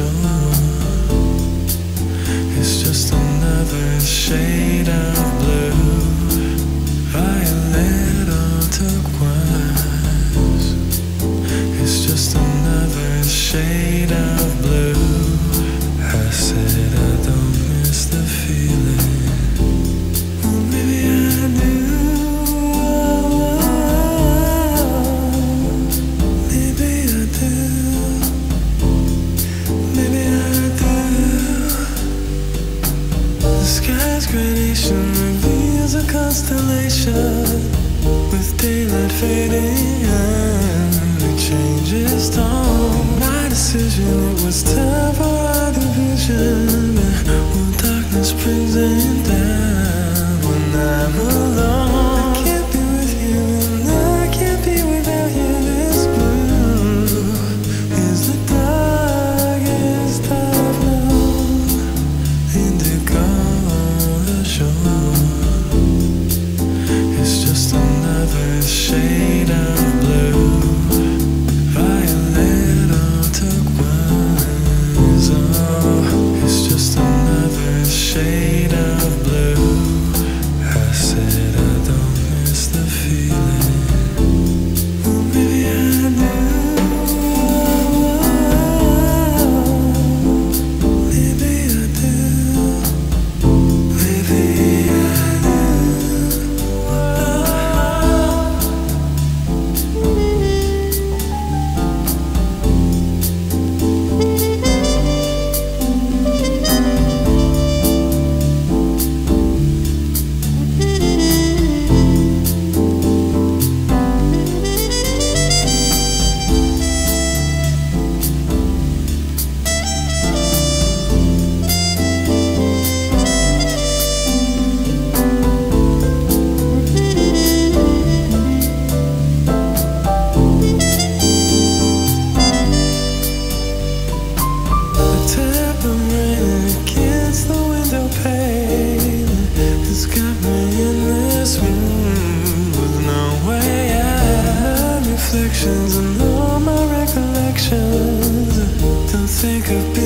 show. It's just another shade. Gradation reveals a constellation with daylight fading and it changes tone. My decision, it was time for our division. When darkness brings it shore. It's just another shade this room with no way out. Reflections and all my recollections. Don't think of.